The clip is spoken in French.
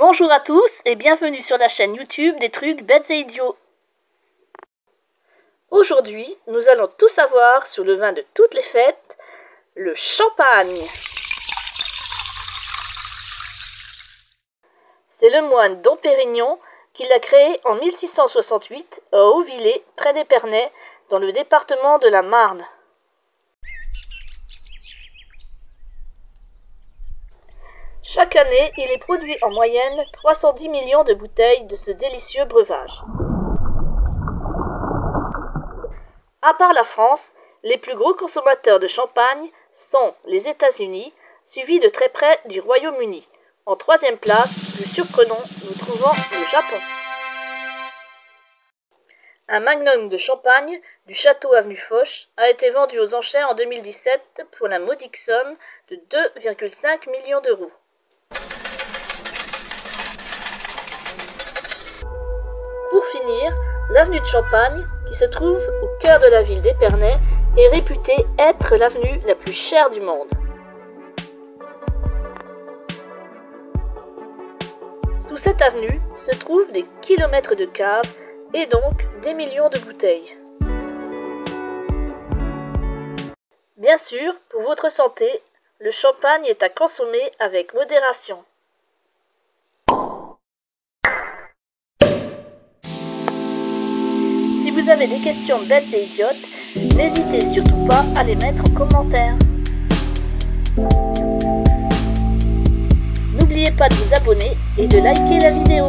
Bonjour à tous et bienvenue sur la chaîne YouTube des trucs bêtes et idiots. Aujourd'hui, nous allons tout savoir sur le vin de toutes les fêtes, le champagne. C'est le moine Dom Pérignon qui l'a créé en 1668 à Auvillers, près d'Épernay, dans le département de la Marne. Chaque année, il est produit en moyenne 310 millions de bouteilles de ce délicieux breuvage. À part la France, les plus gros consommateurs de champagne sont les États-Unis, suivis de très près du Royaume-Uni. En troisième place, plus surprenant, nous trouvons le Japon. Un magnum de champagne du château Avenue Foch a été vendu aux enchères en 2017 pour la modique somme de 2,5 millions d'euros. L'avenue de Champagne, qui se trouve au cœur de la ville d'Épernay, est réputée être l'avenue la plus chère du monde. Sous cette avenue se trouvent des kilomètres de caves et donc des millions de bouteilles. Bien sûr, pour votre santé, le champagne est à consommer avec modération. Vous avez des questions bêtes et idiotes, n'hésitez surtout pas à les mettre en commentaire. N'oubliez pas de vous abonner et de liker la vidéo.